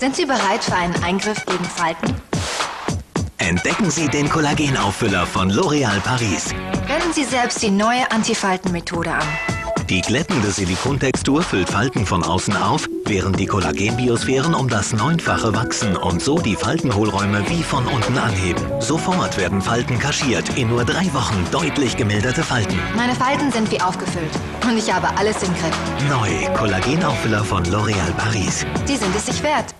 Sind Sie bereit für einen Eingriff gegen Falten? Entdecken Sie den Kollagenauffüller von L'Oréal Paris. Wenden Sie selbst die neue Antifaltenmethode an. Die glättende Silikontextur füllt Falten von außen auf, während die Kollagenbiosphären um das Neunfache wachsen und so die Faltenhohlräume wie von unten anheben. Sofort werden Falten kaschiert, in nur drei Wochen deutlich gemilderte Falten. Meine Falten sind wie aufgefüllt und ich habe alles im Griff. Neu, Kollagenauffüller von L'Oréal Paris. Die sind es sich wert.